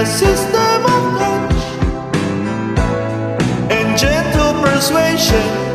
a system of touch and gentle persuasion.